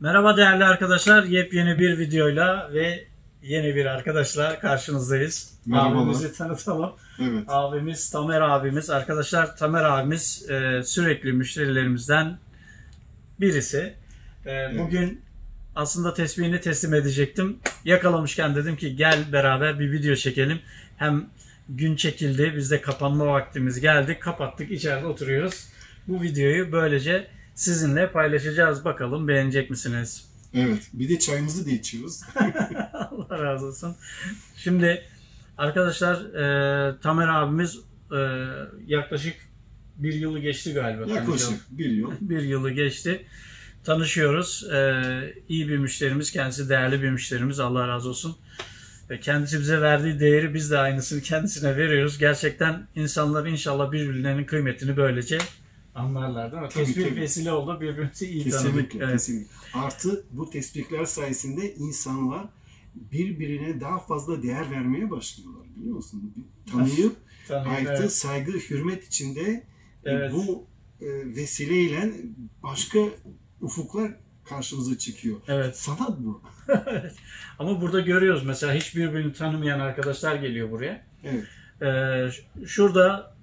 Merhaba değerli arkadaşlar. Yepyeni bir videoyla ve yeni bir arkadaşla karşınızdayız. Merhabalar. Abimizi tanıtalım. Evet. Abimiz Tamer abimiz. Arkadaşlar Tamer abimiz e, sürekli müşterilerimizden birisi. E, Bugün aslında tesbihini teslim edecektim. Yakalamışken dedim ki gel beraber bir video çekelim. Hem gün çekildi. Biz de kapanma vaktimiz geldi. Kapattık. içeride oturuyoruz. Bu videoyu böylece sizinle paylaşacağız. Bakalım beğenecek misiniz? Evet. Bir de çayımızı da içiyoruz. Allah razı olsun. Şimdi arkadaşlar e, Tamer abimiz e, yaklaşık bir yılı geçti galiba. Yaklaşık bir yıl. bir yılı geçti. Tanışıyoruz. E, iyi bir müşterimiz. Kendisi değerli bir müşterimiz. Allah razı olsun. Ve kendisi bize verdiği değeri biz de aynısını kendisine veriyoruz. Gerçekten insanlar inşallah birbirlerinin kıymetini böylece anlarlar değil mi? Tabii, Tesbih tabii. vesile oldu. Birbirimizi iyi tanıdık. Kesinlikle. Evet. kesinlikle. Artı bu tespihler sayesinde insanlar birbirine daha fazla değer vermeye başlıyorlar. Biliyor musun? Tanıyıp Tanıdık, artı evet. saygı, hürmet içinde Evet. bu e, vesileyle başka ufuklar karşımıza çıkıyor. Evet. Sanat bu. Ama burada görüyoruz mesela hiç birbirini tanımayan arkadaşlar geliyor buraya. Evet. Ee, şurada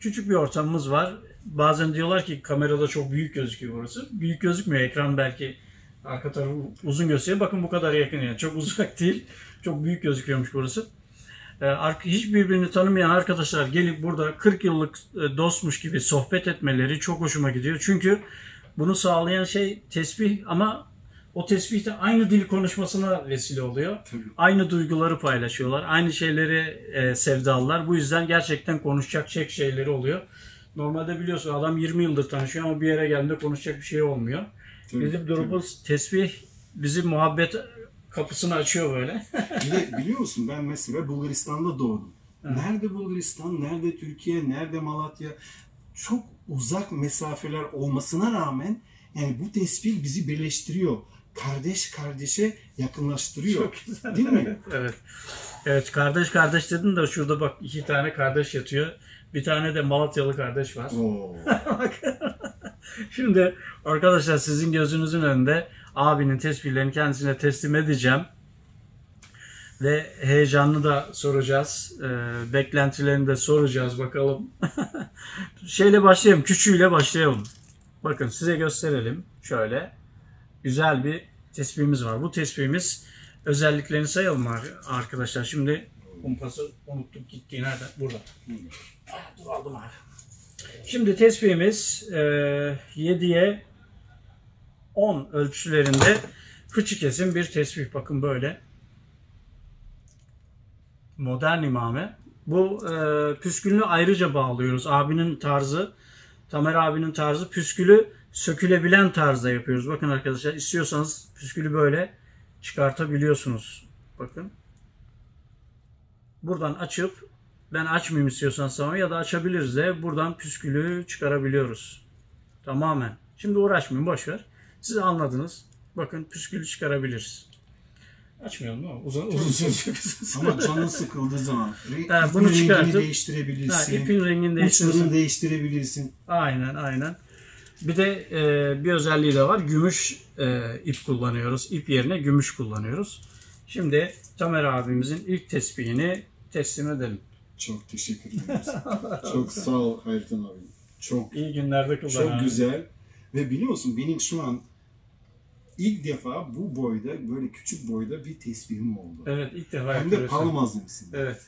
küçük bir ortamımız var. Bazen diyorlar ki kamerada çok büyük gözüküyor burası. Büyük gözükmüyor. Ekran belki arka tarafı uzun gösteriyor. Bakın bu kadar yakın yani. Çok uzak değil. Çok büyük gözüküyormuş burası. Ee, hiç birbirini tanımayan arkadaşlar gelip burada 40 yıllık e, dostmuş gibi sohbet etmeleri çok hoşuma gidiyor. Çünkü bunu sağlayan şey tesbih ama o tesbih de aynı dil konuşmasına vesile oluyor. Tabii. Aynı duyguları paylaşıyorlar. Aynı şeyleri e, sevdalılar. Bu yüzden gerçekten konuşacak çek şeyleri oluyor. Normalde biliyorsun adam 20 yıldır tanışıyor ama bir yere geldiğinde konuşacak bir şey olmuyor. Bizim durumumuz tesbih bizim muhabbet kapısını açıyor böyle. Bir de biliyor musun ben mesela Bulgaristan'da doğdum. Nerede Bulgaristan, nerede Türkiye, nerede Malatya çok uzak mesafeler olmasına rağmen yani bu tespih bizi birleştiriyor. Kardeş kardeşe yakınlaştırıyor. Çok güzel. Değil mi? evet. Evet kardeş kardeş dedin de şurada bak iki tane kardeş yatıyor. Bir tane de Malatyalı kardeş var. Oo. Şimdi arkadaşlar sizin gözünüzün önünde abinin tespihlerini kendisine teslim edeceğim. Ve heyecanlı da soracağız. Ee, beklentilerini de soracağız bakalım. Şeyle başlayalım. Küçüğüyle başlayalım. Bakın size gösterelim. Şöyle. Güzel bir tespihimiz var. Bu tespihimiz özelliklerini sayalım ar- arkadaşlar. Şimdi kumpası unuttuk gitti. Nerede? Burada. Dur aldım abi. Şimdi tespihimiz e, 7'ye 10 ölçülerinde fıçı kesim bir tesbih. Bakın böyle. Modern imame. Bu e, püskülünü ayrıca bağlıyoruz. Abinin tarzı, Tamer abinin tarzı püskülü sökülebilen tarzda yapıyoruz. Bakın arkadaşlar istiyorsanız püskülü böyle çıkartabiliyorsunuz. Bakın. Buradan açıp ben açmayayım istiyorsan sana ya da açabiliriz de buradan püskülü çıkarabiliyoruz. Tamamen. Şimdi uğraşmayın boş ver. Siz anladınız. Bakın püskülü çıkarabiliriz. Açmayalım mi? Uzun uzun sürecek. Ama canın sıkıldığı zaman Ha, bunu ipin rengini çıkartıp- Ha, değiştirebilirsin. ipin rengini. Uçlarını değiştirebilirsin. Aynen aynen. Bir de e, bir özelliği de var. Gümüş e, ip kullanıyoruz. İp yerine gümüş kullanıyoruz. Şimdi Tamer abimizin ilk tespihini teslim edelim. Çok teşekkür ederim. Çok sağ ol Hayrettin abi. Çok İyi günlerde kullan. Çok abi. güzel. Ve biliyor musun benim şu an ilk defa bu boyda böyle küçük boyda bir tesbihim oldu. Evet ilk defa Hem de yapıyorsun. pal malzemesinde. Evet.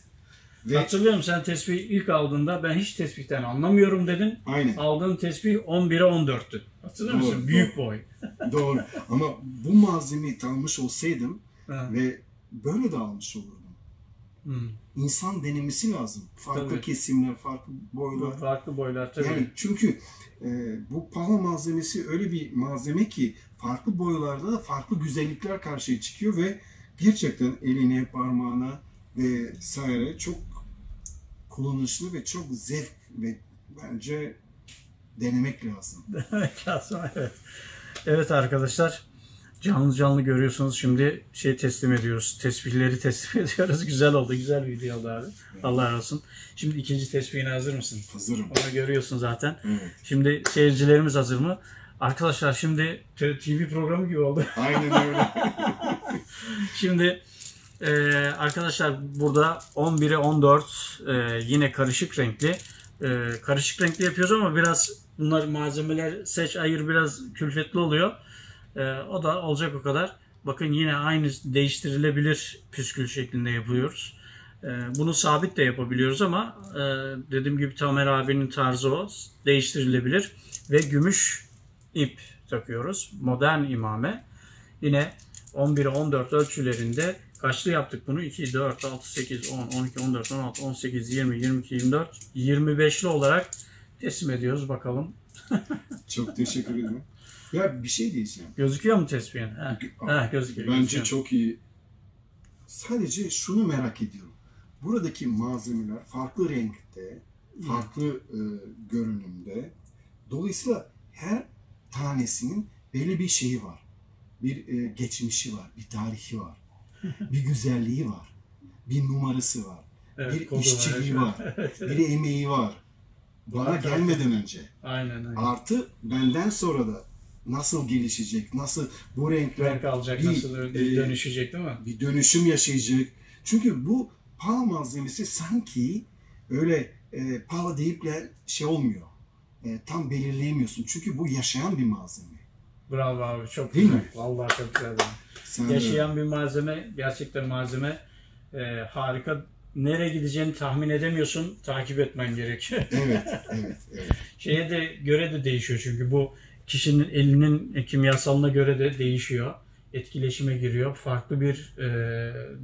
Ve Hatırlıyorum sen tespihi ilk aldığında ben hiç tespihten anlamıyorum dedin. aynen Aldığın tesbih 11'e 14'tü. Hatırlıyor Doğru, musun? Büyük doğru. boy. doğru. Ama bu malzemeyi almış olsaydım Ha. ve böyle de almış olurdum. Hmm. İnsan denemesi lazım. Farklı Tabii. kesimler, farklı boylar. Farklı boylar tabii. Yani çünkü e, bu pala malzemesi öyle bir malzeme ki farklı boylarda da farklı güzellikler karşıya çıkıyor ve gerçekten eline, parmağına ve saire çok kullanışlı ve çok zevk ve bence denemek lazım. Kasım evet. Evet arkadaşlar canlı canlı görüyorsunuz şimdi şey teslim ediyoruz. Tesbihleri teslim ediyoruz. Güzel oldu. Güzel bir video oldu abi. Allah razı olsun. Şimdi ikinci tesbihine hazır mısın? Hazırım. Onu görüyorsun zaten. Evet. Şimdi seyircilerimiz hazır mı? Arkadaşlar şimdi TV programı gibi oldu. Aynen öyle. Şimdi e, arkadaşlar burada 11'e 14 e, yine karışık renkli. E, karışık renkli yapıyoruz ama biraz bunlar malzemeler seç ayır biraz külfetli oluyor. E, o da olacak o kadar. Bakın yine aynı değiştirilebilir püskül şeklinde yapıyoruz. E, bunu sabit de yapabiliyoruz ama e, dediğim gibi Tamer abinin tarzı o. Değiştirilebilir. Ve gümüş ip takıyoruz. Modern imame. Yine 11'e 14 ölçülerinde kaçlı yaptık bunu? 2, 4, 6, 8, 10, 12, 14, 16, 18, 20, 22, 24, 25'li olarak teslim ediyoruz bakalım. Çok teşekkür ederim. Ya bir şey diyeceğim. Gözüküyor mu tespihin? Heh. Heh, gözüküyor. Bence gözüküyor. çok iyi. Sadece şunu merak ediyorum. Buradaki malzemeler farklı renkte, farklı e, görünümde. Dolayısıyla her tanesinin belli bir şeyi var. Bir e, geçmişi var, bir tarihi var. bir güzelliği var. Bir numarası var. Evet, bir işçiliği var. Bir emeği var. Bana gelmeden önce. Aynen aynen. Artı benden sonra da nasıl gelişecek, nasıl bu renkler Renk alacak, bir, nasıl e, dönüşecek değil mi? bir dönüşüm yaşayacak. Çünkü bu paha malzemesi sanki öyle e, paha deyip de şey olmuyor. E, tam belirleyemiyorsun. Çünkü bu yaşayan bir malzeme. Bravo abi çok Değil güzel. mi? Vallahi çok güzel. Yaşayan bir malzeme, gerçekten malzeme e, harika. Nereye gideceğini tahmin edemiyorsun, takip etmen gerekiyor. Evet, evet, evet. Şeye de göre de değişiyor çünkü bu kişinin elinin kimyasalına göre de değişiyor. Etkileşime giriyor. Farklı bir e,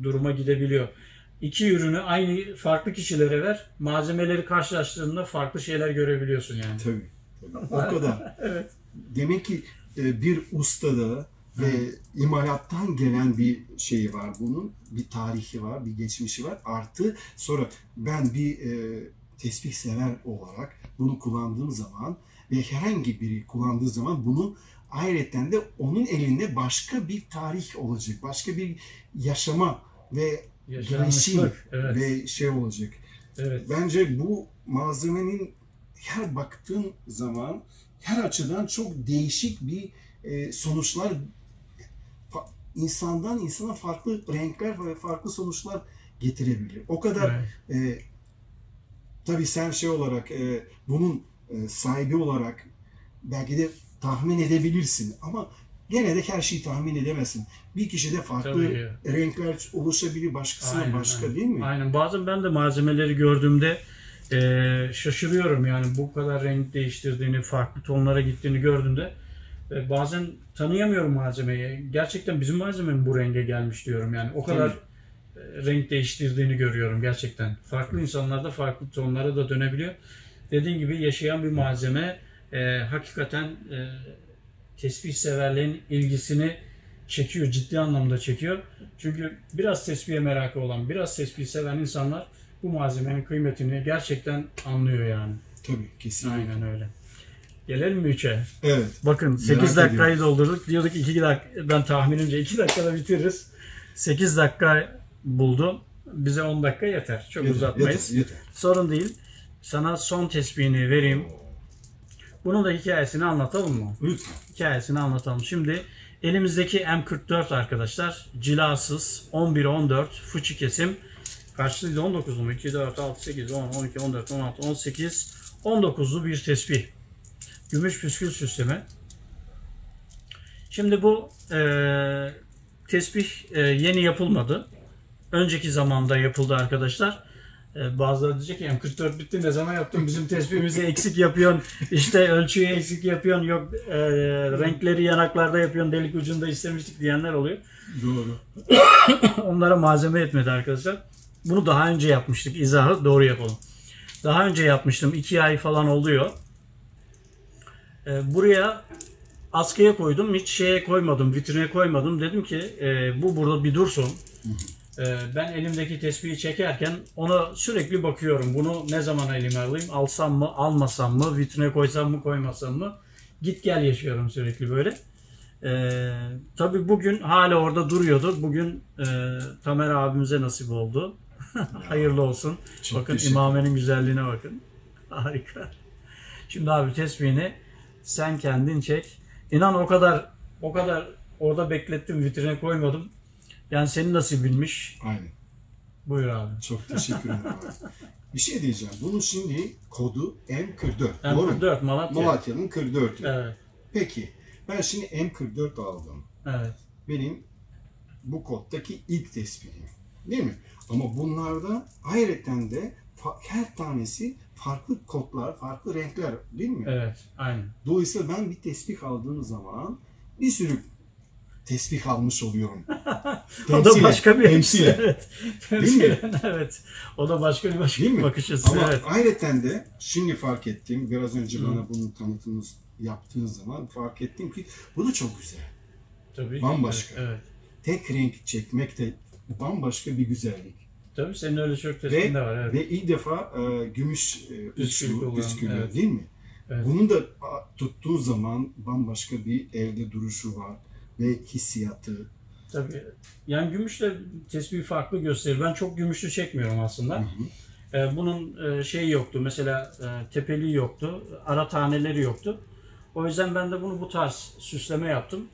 duruma gidebiliyor. İki ürünü aynı farklı kişilere ver. Malzemeleri karşılaştırdığında farklı şeyler görebiliyorsun yani. Tabii. tabii. O kadar. Evet. Demek ki e, bir ustada ve imalattan gelen bir şeyi var bunun. Bir tarihi var, bir geçmişi var. Artı sonra ben bir e, tesbih sever olarak bunu kullandığım zaman ve herhangi biri kullandığı zaman bunu ayrıca de onun elinde başka bir tarih olacak. Başka bir yaşama ve gelişim. Evet. ve şey olacak. evet. Bence bu malzemenin her baktığın zaman her açıdan çok değişik bir sonuçlar insandan insana farklı renkler ve farklı sonuçlar getirebilir. O kadar Evet. e, tabii sen şey olarak e, bunun e, sahibi olarak belki de tahmin edebilirsin ama gene de her şeyi tahmin edemezsin. Bir kişide farklı Tabii. renkler oluşabilir, başkasına Aynen, başka aynen. değil mi? Aynen. Bazen ben de malzemeleri gördüğümde eee, şaşırıyorum yani bu kadar renk değiştirdiğini, farklı tonlara gittiğini gördüğümde e, bazen tanıyamıyorum malzemeyi. Gerçekten bizim malzemenin bu renge gelmiş diyorum yani. O kadar e, renk değiştirdiğini görüyorum gerçekten. Farklı insanlarda farklı tonlara da dönebiliyor. Dediğim gibi yaşayan bir malzeme e, hakikaten e, tesbih severlerin ilgisini çekiyor, ciddi anlamda çekiyor. Çünkü biraz tesbihe merakı olan, biraz tesbih seven insanlar bu malzemenin kıymetini gerçekten anlıyor yani. Tabii kesinlikle. Aynen öyle. Gelelim mi 3'e? Evet. Bakın 8 Merak dakikayı doldurduk. Diyorduk 2 dakika, ben tahminimce 2 dakikada bitiririz. 8 dakika buldu. Bize 10 dakika yeter. Çok Yeter, uzatmayız. yeter, yeter. Sorun değil. Sana son tesbihini vereyim. Bunun da hikayesini anlatalım mı? Lütfen. hikayesini anlatalım. Şimdi elimizdeki M44 arkadaşlar cilasız 11-14 fıçı kesim kaçlıydı 19'lu mu? 2, 4, 6, 8, 10, 12, 14, 16, 18 19'lu bir tesbih. Gümüş püskül sistemi. Şimdi bu e, tesbih e, yeni yapılmadı. Önceki zamanda yapıldı arkadaşlar. E, bazıları diyecek ki M44 bitti ne zaman yaptın bizim tesbihimizi eksik yapıyorsun işte ölçüyü eksik yapıyorsun yok e, renkleri yanaklarda yapıyorsun delik ucunda istemiştik diyenler oluyor. Doğru. Onlara malzeme etmedi arkadaşlar. Bunu daha önce yapmıştık izahı doğru yapalım. Daha önce yapmıştım 2 ay falan oluyor. E, buraya askıya koydum hiç şeye koymadım vitrine koymadım dedim ki e, bu burada bir dursun. Ee, ben elimdeki tespihi çekerken ona sürekli bakıyorum. Bunu ne zaman elime alayım? Alsam mı, almasam mı? Vitrine koysam mı, koymasam mı? Git gel yaşıyorum sürekli böyle. Ee, tabii bugün hala orada duruyordu. Bugün e, Tamer abimize nasip oldu. Hayırlı olsun. Çok bakın imamenin güzelliğine bakın. Harika. Şimdi abi tesbihini sen kendin çek. İnan o kadar o kadar orada beklettim vitrine koymadım. Yani senin nasibinmiş. Aynen. Buyur abi. Çok teşekkür ederim. abi. Bir şey diyeceğim. Bunun şimdi kodu M44. Doğru mu? M44 Malatya. Malatya'nın 44'ü. Evet. Peki ben şimdi M44 aldım. Evet. Benim bu koddaki ilk tespihim. Değil mi? Ama bunlarda ayrıca de her tanesi farklı kodlar, farklı renkler değil mi? Evet. Aynen. Dolayısıyla ben bir tespih aldığım zaman bir sürü tesbih almış oluyorum. o da başka bir temsilen. Evet. Değil mi? Evet. O da başka bir başka Değil bir mi? bakış açısı. Ama Evet. ayrıca de şimdi fark ettim, biraz önce Hı. bana bunun tanıtımını yaptığın zaman fark ettim ki bu da çok güzel. Tabii. Bambaşka. Evet. Tek renk çekmek de bambaşka bir güzellik. Tabii senin öyle çok tespin de var. Evet. Ve ilk defa e, gümüş e, Püskül uçlu kullan, püsküllü evet. değil mi? Evet. Bunun da tuttuğu zaman bambaşka bir elde duruşu var ve hissiyatı. Tabii. Yani gümüşle tespihi farklı gösterir. Ben çok gümüşlü çekmiyorum aslında. Hı hı. Ee, bunun e, şeyi yoktu. Mesela e, tepeliği yoktu. Ara taneleri yoktu. O yüzden ben de bunu bu tarz süsleme yaptım.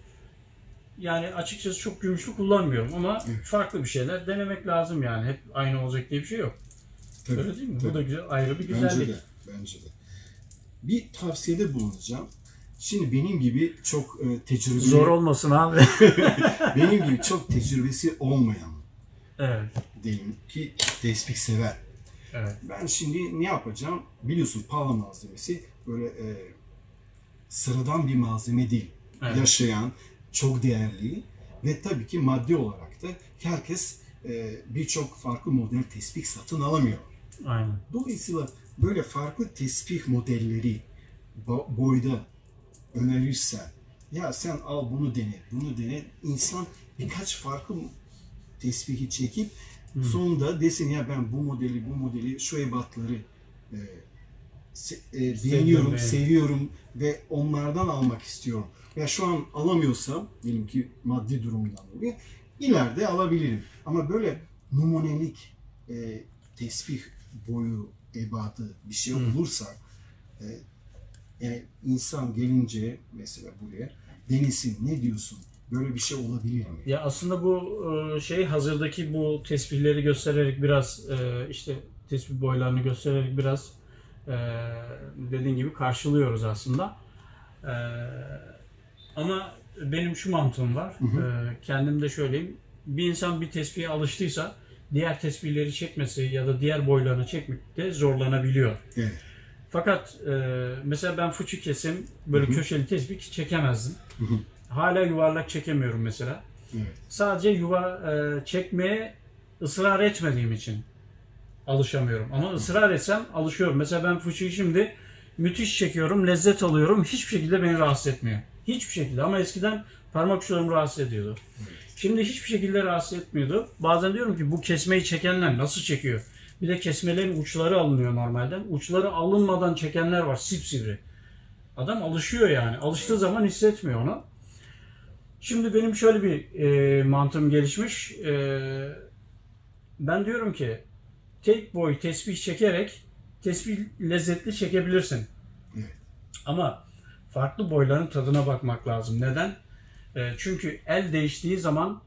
Yani açıkçası çok gümüşlü kullanmıyorum ama Evet. farklı bir şeyler denemek lazım yani. Hep aynı olacak diye bir şey yok. Tabii, Öyle değil mi? tabii. Bu da güzel, ayrı bir Bence güzellik. de, bence de. Bir tavsiyede bulunacağım. Şimdi benim gibi çok e, tecrübeli, Zor olmasın abi. benim gibi çok tecrübesi olmayan evet. diyelim ki tespih sever. Evet. Ben şimdi ne yapacağım? Biliyorsun pahalı malzemesi böyle e, sıradan bir malzeme değil. Evet. Yaşayan, çok değerli ve tabii ki maddi olarak da herkes e, birçok farklı model tespih satın alamıyor. Aynen. Dolayısıyla böyle farklı tespih modelleri bo- boyda önerirsen ya sen al bunu dene, bunu dene. İnsan birkaç farklı tespihi çekip Hı. sonunda desin ya ben bu modeli, bu modeli, şu ebatları e, se- e, beğeniyorum, seviyorum ve onlardan almak istiyorum. Ya şu an alamıyorsam, diyelim ki maddi durumdan dolayı, ileride alabilirim. Ama böyle numunelik e, tesbih boyu, ebadı bir şey olursa e, yani insan gelince mesela buraya denesin ne diyorsun? Böyle bir şey olabilir mi? Ya aslında bu e, şey hazırdaki bu tesbihleri göstererek biraz e, işte tesbih boylarını göstererek biraz e, dediğin gibi karşılıyoruz aslında. Ama benim şu mantığım var. Hı hı. E, Kendim de söyleyeyim. Bir insan bir tesbihe alıştıysa diğer tesbihleri çekmesi ya da diğer boylarını çekmekte zorlanabiliyor. Evet. Fakat e, mesela ben fıçı kesim böyle Hı hı. köşeli tesbih çekemezdim. Hı hı. Hala yuvarlak çekemiyorum mesela. Evet. Sadece yuva e, çekmeye ısrar etmediğim için alışamıyorum. Ama ısrar etsem alışıyorum. Mesela ben fıçıyı şimdi müthiş çekiyorum, lezzet alıyorum. Hiçbir şekilde beni rahatsız etmiyor. Hiçbir şekilde. Ama eskiden parmak uçlarım rahatsız ediyordu. Şimdi hiçbir şekilde rahatsız etmiyordu. Bazen diyorum ki bu kesmeyi çekenler nasıl çekiyor? Bir de kesmelerin uçları alınıyor normalden. Uçları alınmadan çekenler var sipsivri. Adam alışıyor yani. Alıştığı zaman hissetmiyor onu. Şimdi benim şöyle bir e, mantığım gelişmiş. E, ben diyorum ki tek boy tesbih çekerek tesbih lezzetli çekebilirsin. Evet. Ama farklı boyların tadına bakmak lazım. Neden? E, çünkü el değiştiği zaman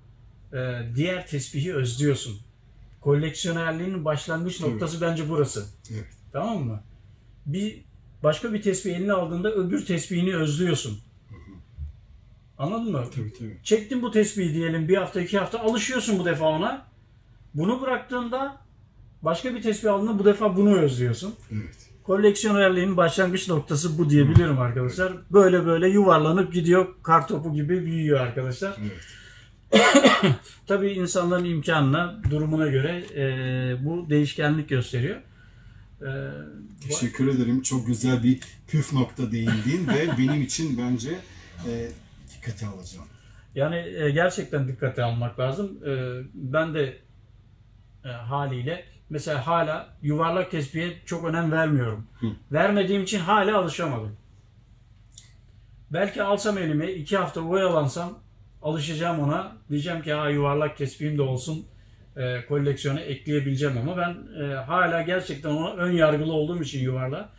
e, diğer tesbihi özlüyorsun. Koleksiyonerliğin başlangıç Tabii. noktası bence burası. Evet. Tamam mı? Bir başka bir tesbih eline aldığında öbür tesbihini özlüyorsun. Anladın mı? Tabii tabii. Çektin bu tespihi diyelim bir hafta iki hafta alışıyorsun bu defa ona. Bunu bıraktığında başka bir tesbih aldığında bu defa bunu özlüyorsun. Evet. Koleksiyonerliğin başlangıç noktası bu diyebilirim arkadaşlar. Böyle böyle yuvarlanıp gidiyor kartopu gibi büyüyor arkadaşlar. Evet. Tabii insanların imkanına, durumuna göre e, bu değişkenlik gösteriyor. E, bu- Teşekkür ederim. Çok güzel bir püf nokta değindin ve benim için bence e, dikkate alacağım. Yani e, gerçekten dikkate almak lazım. E, ben de e, haliyle mesela hala yuvarlak tespihe çok önem vermiyorum. Hı. Vermediğim için hala alışamadım. Belki alsam elime iki hafta oyalansam alışacağım ona. Diyeceğim ki ha yuvarlak tespihim de olsun e, koleksiyona ekleyebileceğim ama ben e, hala gerçekten ona ön yargılı olduğum için yuvarlak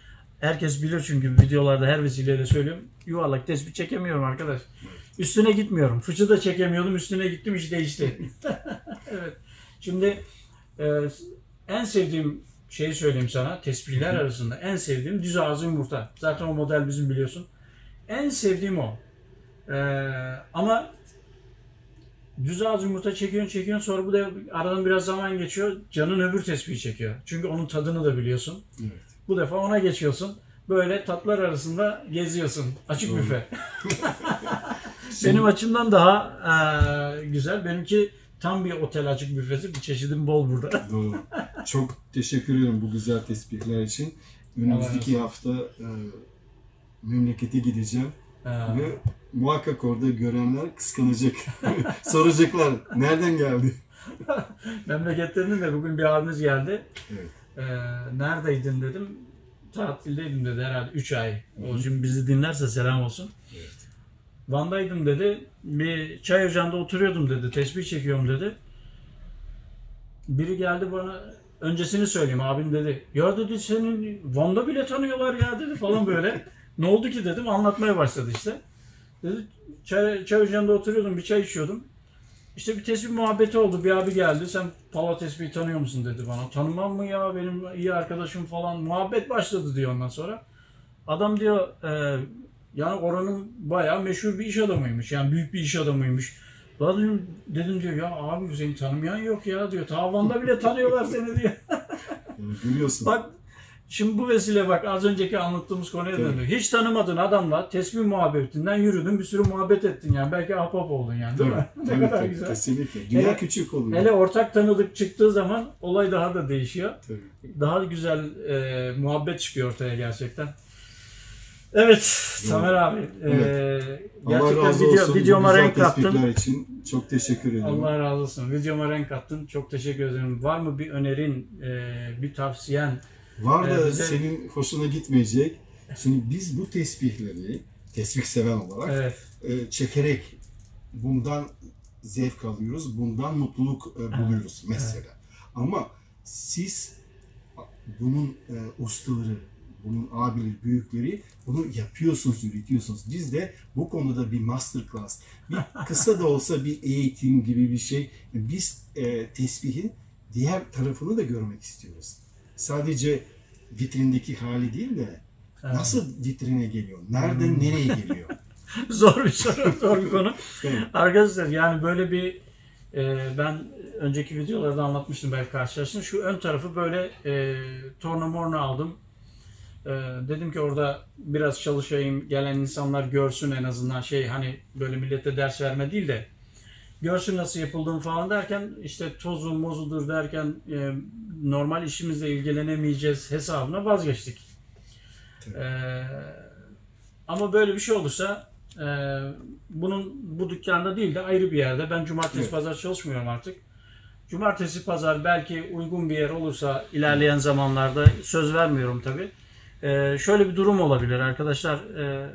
Herkes bilir çünkü videolarda her vesileyle söylüyorum. Yuvarlak tespih çekemiyorum arkadaş. Üstüne gitmiyorum. Fıçı da çekemiyordum. Üstüne gittim iş değişti. evet. Şimdi e, en sevdiğim şeyi söyleyeyim sana. Tespihler arasında en sevdiğim düz ağzı yumurta. Zaten o model bizim biliyorsun. En sevdiğim o. E, ama düz ağız yumurta çekiyorsun çekiyorsun sonra bu da aradan biraz zaman geçiyor. Canın öbür tespihi çekiyor. Çünkü onun tadını da biliyorsun. Evet. Bu defa ona geçiyorsun. Böyle tatlar arasında geziyorsun. Açık Doğru. büfe. Benim açımdan daha eee, güzel. Benimki tam bir otel açık büfesi. Bir çeşidim bol burada. Doğru. Çok teşekkür ederim bu güzel tespihler için. Önümüzdeki hafta e, memlekete gideceğim Eee, ve muhakkak orada görenler kıskanacak. Soracaklar nereden geldi? memleketlerinde de bugün bir abimiz geldi. Evet. Eee, neredeydin dedim. Tatildeydim dedi herhalde 3 ay. O şimdi bizi dinlerse selam olsun. Van'daydım dedi. Bir çay ocağında oturuyordum dedi. Tesbih çekiyorum dedi. Biri geldi bana öncesini söyleyeyim abim dedi. Ya dedi senin Van'da bile tanıyorlar ya dedi falan böyle. ne oldu ki dedim anlatmaya başladı işte. Dedi çay, çay ocağında oturuyordum bir çay içiyordum. İşte bir tesbih muhabbeti oldu. Bir abi geldi. Sen Pala tesbihi tanıyor musun dedi bana. Tanımam mı ya benim iyi arkadaşım falan. Muhabbet başladı diyor ondan sonra. Adam diyor e, yani oranın bayağı meşhur bir iş adamıymış. Yani büyük bir iş adamıymış. Daha dedim, dedim diyor ya abi seni tanımayan yok ya diyor. Tavan'da bile tanıyorlar seni diyor. Yani görüyorsun. Bak şimdi bu vesile bak az önceki anlattığımız konuya Tabii. döndü. Hiç tanımadığın adamla tesbih muhabbetinden yürüdün bir sürü muhabbet ettin yani. Belki ahbap oldun yani değil mi? Ne tabii, kadar tabii, güzel. Kesinlikle. Dünya Hele- küçük oluyor. Hele ortak tanıdık çıktığı zaman olay daha da değişiyor. Tabii. Daha güzel e, muhabbet çıkıyor ortaya gerçekten. Evet, Tamer abi. e, Evet. Allah gerçekten razı video, olsun videoma güzel renk kattın. için çok teşekkür ederim. Allah razı olsun. Videoma renk kattın. Çok teşekkür ederim. Var mı bir önerin, e, bir tavsiyen? Var da Ee, bize- senin hoşuna gitmeyecek. Şimdi biz bu tesbihleri tesbih seven olarak Evet. e, çekerek bundan zevk alıyoruz, bundan mutluluk e, buluyoruz mesela. Ama siz bunun e, ustaları, bunun abileri, büyükleri bunu yapıyorsunuz, üretiyorsunuz. Biz de bu konuda bir masterclass, bir kısa da olsa bir eğitim gibi bir şey. Biz e, tesbihin diğer tarafını da görmek istiyoruz. Sadece vitrindeki hali değil de Evet. nasıl vitrine geliyor, nereden Hmm. nereye geliyor. zor bir soru, zor bir konu. Evet. Arkadaşlar yani böyle bir e, ben önceki videolarda anlatmıştım belki karşılaştım. Şu ön tarafı böyle e, torna morna aldım. E, dedim ki orada biraz çalışayım, gelen insanlar görsün en azından şey hani böyle millete ders verme değil de görsün nasıl yapıldığını falan derken işte tozu mozudur derken e, normal işimizle ilgilenemeyeceğiz hesabına vazgeçtik. Tabii. E, ama böyle bir şey olursa e, bunun bu dükkanda değil de ayrı bir yerde. Ben cumartesi Evet. pazar çalışmıyorum artık. Cumartesi pazar belki uygun bir yer olursa ilerleyen zamanlarda söz vermiyorum tabi. şöyle bir durum olabilir arkadaşlar. E,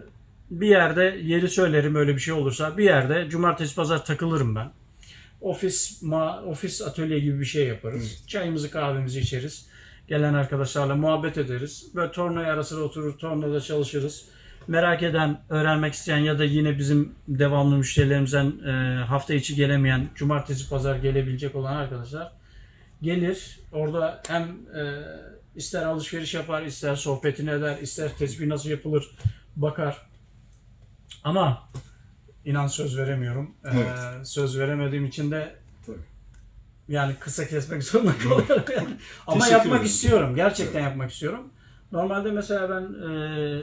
bir yerde yeri söylerim öyle bir şey olursa bir yerde cumartesi pazar takılırım ben. Ofis ma, ofis atölye gibi bir şey yaparız. Çayımızı kahvemizi içeriz. Gelen arkadaşlarla muhabbet ederiz. Böyle tornaya ara sıra oturur tornada çalışırız. Merak eden, öğrenmek isteyen ya da yine bizim devamlı müşterilerimizden e, hafta içi gelemeyen, cumartesi pazar gelebilecek olan arkadaşlar gelir. Orada hem e, ister alışveriş yapar, ister sohbetini eder, ister tesbih nasıl yapılır bakar. Ama inan söz veremiyorum. E, Evet. söz veremediğim için de Tabii. yani kısa kesmek zorunda kalıyorum. yani. Ama Teşekkür yapmak ederim. istiyorum. Gerçekten yapmak istiyorum. Normalde mesela ben e,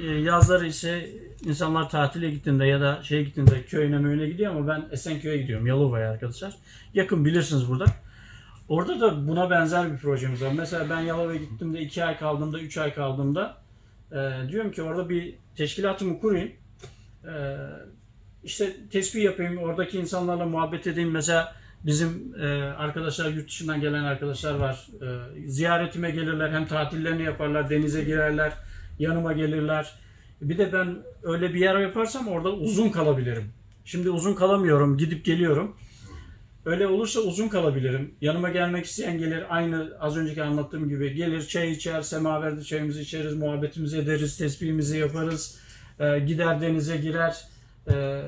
e, yazları ise insanlar tatile gittiğinde ya da şeye gittiğinde köyüne möyüne gidiyor ama ben Esenköy'e gidiyorum. Yalova'ya arkadaşlar. Yakın bilirsiniz burada. Orada da buna benzer bir projemiz var. Mesela ben Yalova'ya gittiğimde 2 ay kaldığımda, 3 ay kaldığımda e, diyorum ki orada bir teşkilatımı kurayım. E, işte tespih yapayım, oradaki insanlarla muhabbet edeyim. Mesela bizim e, arkadaşlar, yurt dışından gelen arkadaşlar var. E, ziyaretime gelirler, hem tatillerini yaparlar, denize girerler, yanıma gelirler. Bir de ben öyle bir yer yaparsam orada uzun kalabilirim. Şimdi uzun kalamıyorum, gidip geliyorum. Öyle olursa uzun kalabilirim. Yanıma gelmek isteyen gelir. Aynı az önceki anlattığım gibi gelir çay içer, semaverde çayımızı içeriz, muhabbetimizi ederiz, tesbihimizi yaparız. Ee, gider denize girer. Ee,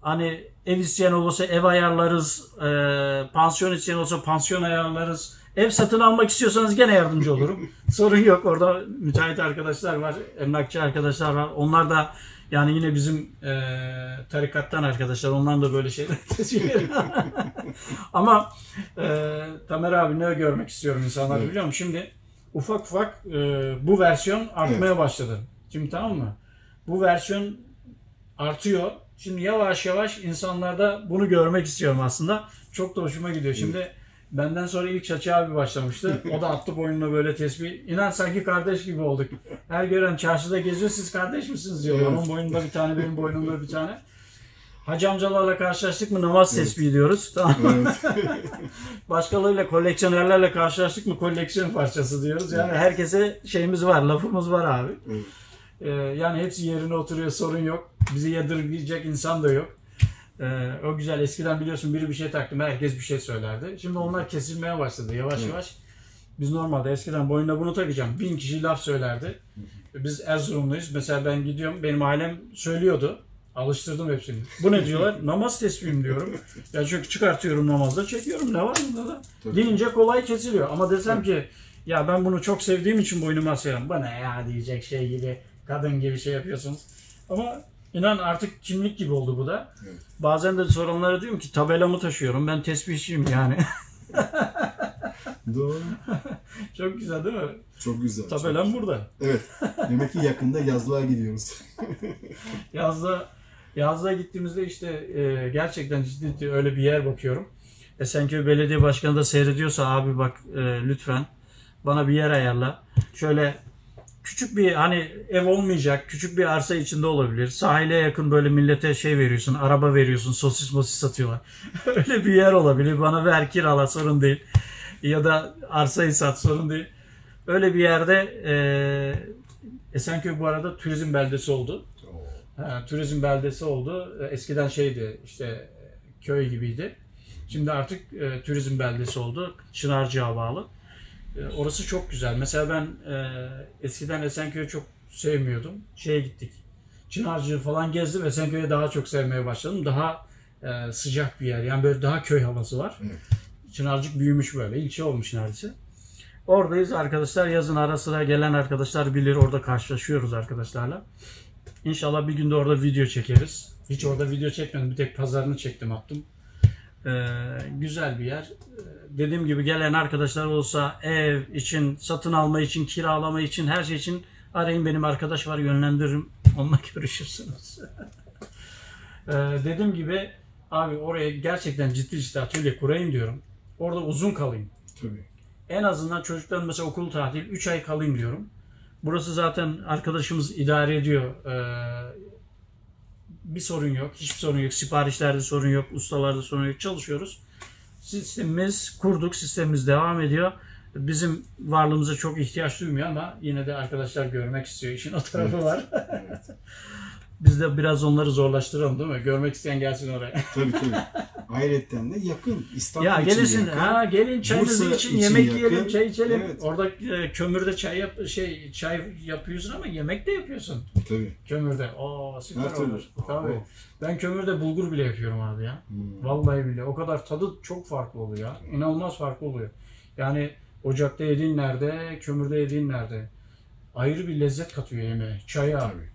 hani ev isteyen olursa ev ayarlarız. Ee, pansiyon isteyen olsa pansiyon ayarlarız. Ev satın almak istiyorsanız gene yardımcı olurum. Sorun yok. Orada müteahhit arkadaşlar var, emlakçı arkadaşlar var. Onlar da yani yine bizim e, tarikattan arkadaşlar. Onlar da böyle şeyler Ama e, Tamer abi ne görmek istiyorum insanlar Evet. biliyor musun? Şimdi ufak ufak e, bu versiyon artmaya başladı. Şimdi tamam mı? Bu versiyon artıyor. Şimdi yavaş yavaş insanlarda bunu görmek istiyorum aslında. Çok da hoşuma gidiyor. Şimdi benden sonra ilk Çaçı abi başlamıştı. O da attı boynuna böyle tesbih. İnan sanki kardeş gibi olduk. Her gören çarşıda geziyor siz kardeş misiniz diyor. Evet. Onun boynunda bir tane benim boynumda bir tane. Hacı amcalarla karşılaştık mı namaz tesbihi diyoruz. Tamam. Evet. Başkalarıyla koleksiyonerlerle karşılaştık mı koleksiyon parçası diyoruz. Yani herkese şeyimiz var, lafımız var abi. Evet. Ee, yani hepsi yerine oturuyor, sorun yok. Bizi yadırgayacak insan da yok. Ee, o güzel. Eskiden biliyorsun biri bir şey taktı mı herkes bir şey söylerdi. Şimdi onlar kesilmeye başladı yavaş Evet. yavaş. Biz normalde eskiden boynuna bunu takacağım. Bin kişi laf söylerdi. Biz Erzurumluyuz. Mesela ben gidiyorum. Benim ailem söylüyordu. Alıştırdım hepsini. Bu ne diyorlar? Namaz tesbihim diyorum. Ya çünkü çıkartıyorum namazda çekiyorum. Ne var bunda da? Tabii. Deyince kolay kesiliyor. Ama desem ki ya ben bunu çok sevdiğim için boynuma asıyorum. Bana ya diyecek şey gibi kadın gibi şey yapıyorsunuz. Ama inan artık kimlik gibi oldu bu da. Evet. Bazen de soranlara diyorum ki tabelamı taşıyorum. Ben tesbihçiyim yani. Doğru. çok güzel değil mi? Çok güzel. çok Tabelam güzel. burada. Evet. Demek ki yakında yazlığa gidiyoruz. Yazda yazda gittiğimizde işte e, gerçekten ciddi öyle bir yer bakıyorum. Esenköy Belediye Başkanı da seyrediyorsa abi bak e, lütfen bana bir yer ayarla. Şöyle küçük bir hani ev olmayacak küçük bir arsa içinde olabilir. Sahile yakın böyle millete şey veriyorsun araba veriyorsun sosis mosis satıyorlar. öyle bir yer olabilir. Bana ver kirala sorun değil. Ya da arsayı sat sorun değil. Öyle bir yerde e, Esenköy bu arada turizm beldesi oldu. Ha, turizm beldesi oldu. Eskiden şeydi işte köy gibiydi. Şimdi artık e, turizm beldesi oldu. Çınarcık'a bağlı. E, orası çok güzel. Mesela ben e, eskiden Esenköy'ü çok sevmiyordum. Şeye gittik. Çınarcık'ı falan gezdim. Esenköy'ü daha çok sevmeye başladım. Daha e, sıcak bir yer. Yani böyle daha köy havası var. Evet. Çınarcık büyümüş böyle. ilçe olmuş neredeyse. Oradayız arkadaşlar. Yazın ara sıra gelen arkadaşlar bilir. Orada karşılaşıyoruz arkadaşlarla. İnşallah bir günde orada video çekeriz. Hiç orada video çekmedim. Bir tek pazarını çektim attım. Ee, güzel bir yer. Ee, dediğim gibi gelen arkadaşlar olsa ev için, satın alma için, kiralama için, her şey için arayın benim arkadaş var yönlendiririm. Onunla görüşürsünüz. ee, dediğim gibi abi oraya gerçekten ciddi ciddi atölye kurayım diyorum. Orada uzun kalayım. Tabii. En azından çocukların mesela okul tatil 3 ay kalayım diyorum. Burası zaten arkadaşımız idare ediyor. Ee, bir sorun yok. Hiçbir sorun yok. Siparişlerde sorun yok. Ustalarda sorun yok. Çalışıyoruz. Sistemimiz kurduk. Sistemimiz devam ediyor. Bizim varlığımıza çok ihtiyaç duymuyor ama yine de arkadaşlar görmek istiyor. İşin o tarafı Evet. var. Evet. Biz de biraz onları zorlaştıralım değil mi? Görmek isteyen gelsin oraya. Tabii tabii. Hayretten de yakın. İstanbul Ya için gelirsin, yakın. ha gelin çayınızı Bursa için, için yemek yakın. yiyelim, çay içelim. Evet. Orada e, kömürde çay yap, şey çay yapıyorsun ama yemek de yapıyorsun Tabii. kömürde. Oo süper Her olur. Tabii. Oo. Ben kömürde bulgur bile yapıyorum abi ya. Hmm. Vallahi bile. O kadar tadı çok farklı oluyor. İnanılmaz farklı oluyor. Yani ocakta yediğin nerede, kömürde yediğin nerede. Ayrı bir lezzet katıyor yemeğe. Çaya. Tabii.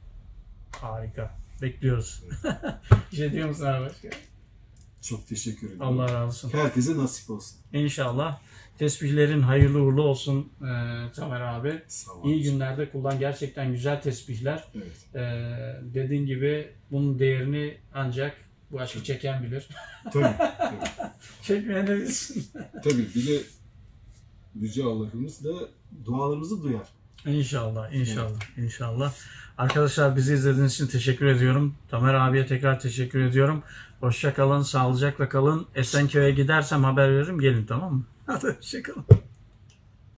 Harika. Bekliyoruz. bir şey diyor musun abi başka? Çok teşekkür ederim. Allah razı olsun. Herkese nasip olsun. İnşallah tesbihlerin hayırlı uğurlu olsun e, Tamer abi. Sağ ol. İyi günlerde kullan. Gerçekten güzel tesbihler. Evet. E, dediğin gibi bunun değerini ancak bu aşkı çeken bilir. Tabii. tabii. Çekmeyen de bilsin. Tabii. Bir de Yüce Allah'ımız da dualarımızı duyar. İnşallah, inşallah, inşallah. Arkadaşlar bizi izlediğiniz için teşekkür ediyorum. Tamer abiye tekrar teşekkür ediyorum. Hoşça kalın, sağlıcakla kalın. Esenköy'e gidersem haber veririm. Gelin tamam mı? Hadi hoşça kalın.